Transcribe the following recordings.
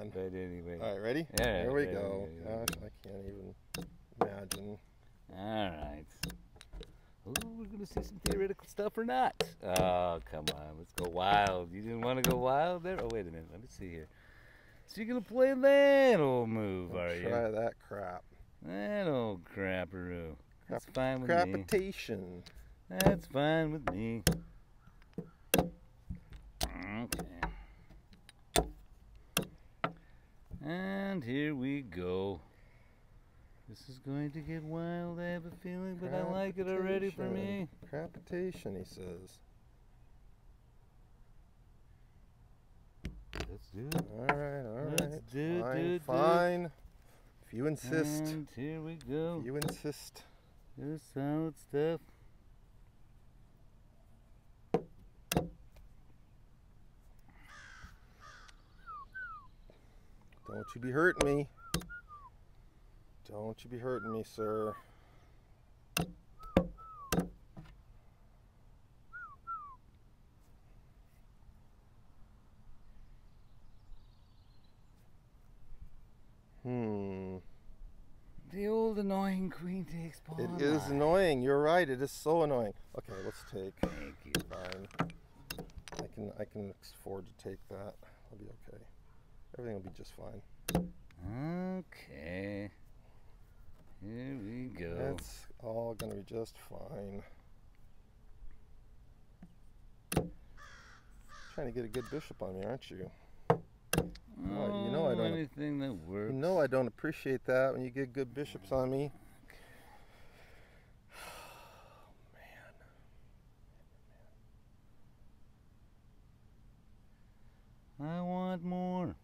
man. But anyway. All right, ready? Yeah, Here we yeah, go. yeah, yeah, Gosh, I can't even imagine. All right. Ooh, we're gonna see some theoretical stuff or not? Oh, come on, let's go wild. You didn't want to go wild there? Oh, wait a minute. Let me see here. So you're gonna play that old move, are you? Try that crap. That old crapperoo. That's Crap- fine with me. Crapitation. That's fine with me. Okay. And here we go. This is going to get wild, I have a feeling, but I like it already for me. Crapitation, he says. Let's do it. All right, all right. Let's do, fine, do, do. fine. If you insist. And here we go. If you insist. This solid stuff. Don't you be hurting me. Don't you be hurting me, sir. Hmm. The old annoying queen takes pawn. It is annoying. You're right. It is so annoying. Okay, let's take. Thank you. Fine. I can I can afford to take that. I'll be okay. Everything will be just fine. Okay. Here we go. It's all gonna be just fine. Trying to get a good bishop on me, aren't you? Oh, you know oh, I Oh, don't- Anything that works. You know I don't appreciate that when you get good bishops on me. I want more.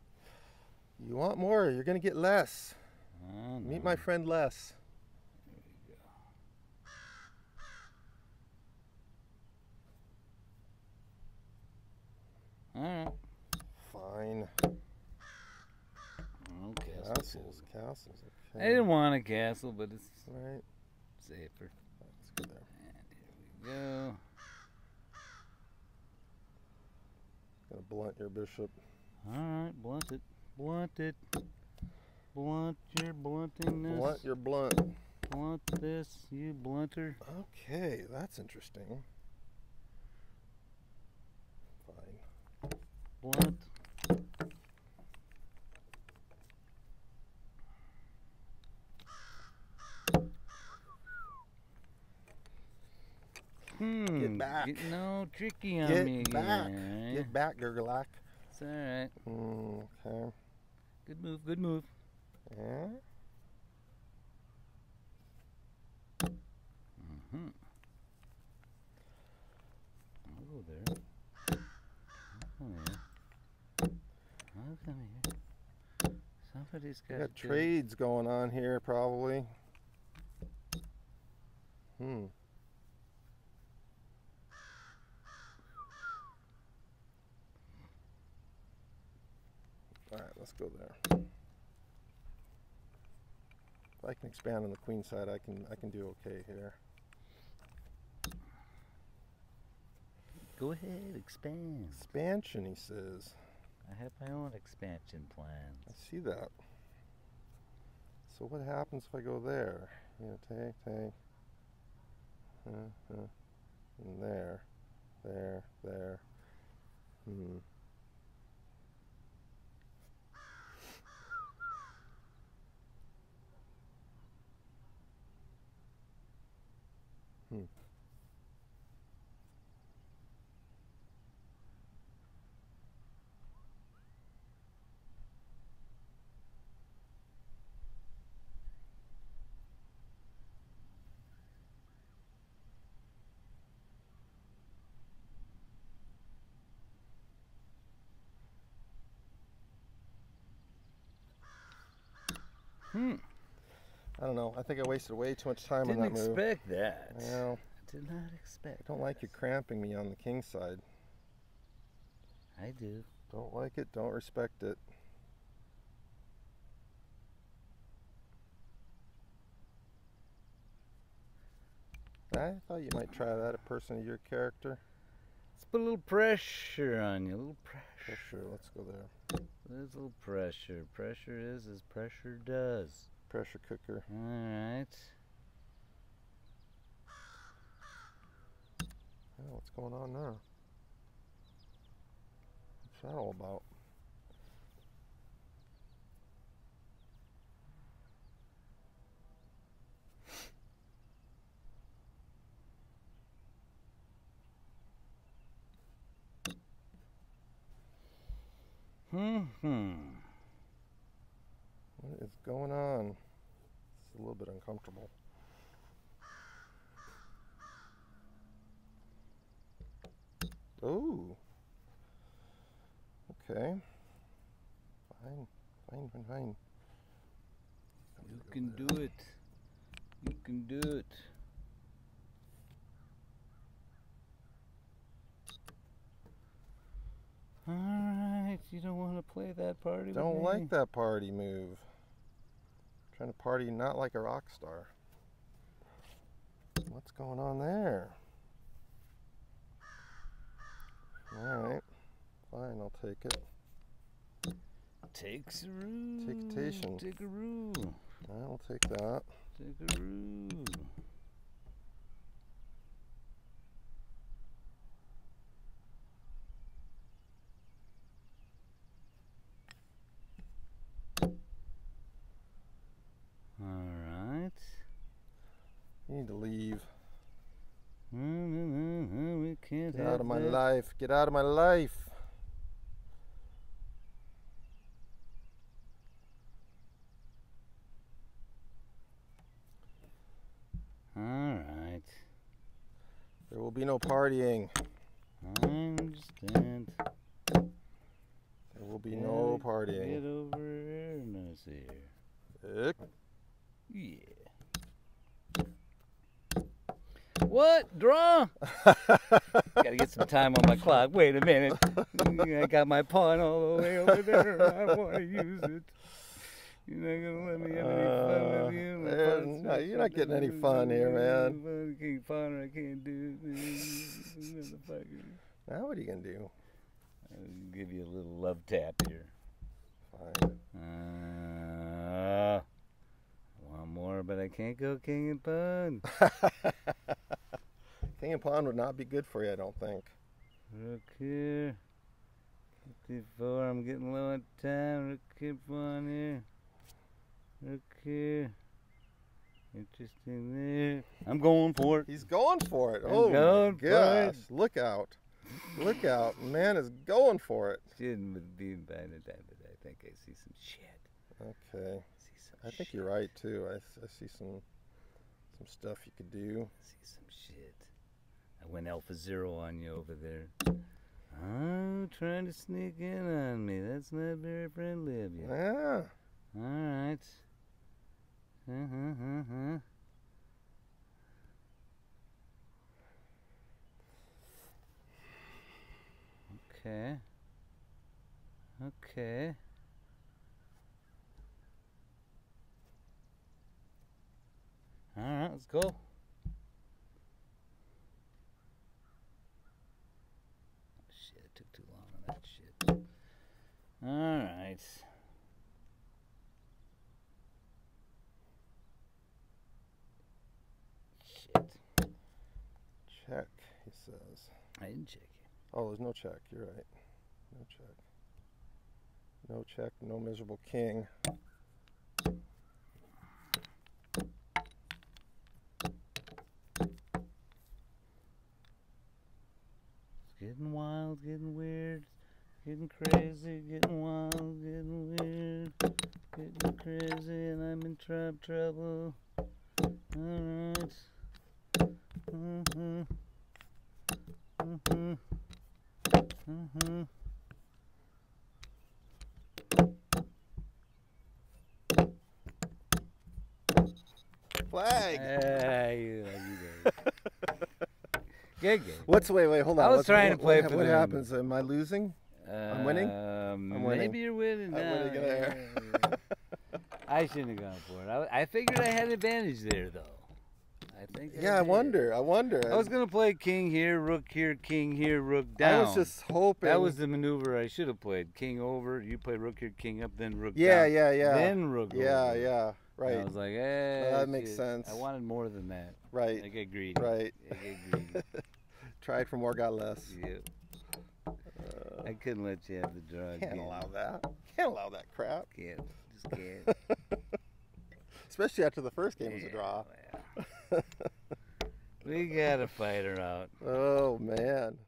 You want more? You're gonna get less. I Meet my friend Les. All right. Fine. Okay. Castles, castles. I Okay. didn't want a castle, but it's Right. safer. Let's go there. And here we go. Gonna blunt your bishop. All right, blunt it. Blunt your bluntingness. Blunt your blunt. Blunt this, you blunter. Okay, that's interesting. Fine. Blunt. Hmm. Get back. Getting all tricky on Get me again. back. eh? Get back, Gurgulak. It's all right. Mm, okay. Good move. Good move. Yeah. Mm-hmm. I'll go there. I'll come here. I'll come here. Somebody's We got got trades going on here, probably. Hmm. All right, let's go there. If I can expand on the queen side, I can I can do okay here. Go ahead, expand. Expansion, he says. I have my own expansion plans. I see that. So what happens if I go there? You know, take, take. Uh, uh, and there, there, there. Hmm. Hmm. Hmm. I don't know. I think I wasted way too much time Didn't on that move. Didn't expect that. Well, I did not expect. I don't like you cramping me on the king side. I do. Don't like it. Don't respect it. I thought you might try that, a person of your character. Let's put a little pressure on you. A little pressure. Pressure. Let's go there. There's a little pressure. Pressure is as pressure does. Pressure cooker. All right. Yeah, what's going on there? What's that all about? Hmm. Hmm. What is going on? It's a little bit uncomfortable. Oh. Okay. Fine. Fine, fine, fine. You can do it. You can do it. All right. You don't want to play that party. with Don't me? like that party move. Trying to party not like a rock star. What's going on there? Alright. Fine, I'll take it. Take a roo. Take-tation. Take a roo. I'll take that. Take a roo. All right. You need to leave. We can't Get out of my that. life. Get out of my life. All right. There will be no partying. I understand. There will be no Gotta partying. Get over here, nice here. Yeah. What? Draw? Gotta get some time on my clock. Wait a minute. I got my pawn all the way over there. I want to use it. You're not gonna let me have any fun Uh, with you. Man, no, you're not getting any fun here, man. King pawn, I can't do it. Now what are you going to do? I'll give you a little love tap here. Fine. Uh, one more, but I can't go king and pawn. And pawn would not be good for you, I don't think. Rook here. 54, I'm getting low on time. Rook here, pawn here. Rook here. Interesting there. I'm going for it. He's going for it. I'm oh going gosh! it. Look out! Look out! Man is going for it. Shouldn't be by the time, but I think I see some shit. Okay, I see some I think shit. you're right too. I see some some stuff you could do. I see some shit. I went Alpha Zero on you over there. Oh, trying to sneak in on me. That's not very friendly of you. Yeah. All right. Uh-huh, uh-huh. Okay. Okay. All right, let's go. Shit, it took too long on that shit. All right. Shit. Check. He says. I didn't check it. Oh, there's no check. You're right. No check. No check. No miserable king. It's getting wild, getting weird, getting crazy, getting wild, getting weird, getting crazy, and I'm in trap trouble. Alright. Mm-hmm. Mm-hmm. Mm-hmm. Flag. Hey, you. Good game. What's wait wait hold on. I was What's- trying to what, play what, for what them. happens? Am I losing? I'm winning? Um, I'm winning. Maybe you're winning I'm winning there. yeah, yeah. I shouldn't have gone for it. I, I figured I had an advantage there, though. I think. Yeah, I did. wonder. I wonder. I was gonna play king here, rook here, king here, rook down. I was just hoping. That was the maneuver I should have played. King over. You play rook here, king up, then rook Yeah, down. yeah, yeah. Then rook Yeah, over. yeah. And Right, I was like, eh. that makes shit. sense. I wanted more than that. Right. I get greedy. right. I get greedy. Tried for more, got less. yeah. Uh, I couldn't let you have the draw. can't again. allow that. Can't allow that crap. Can't. Just can't. Especially after the first game was a draw. We gotta fight her out. Oh man.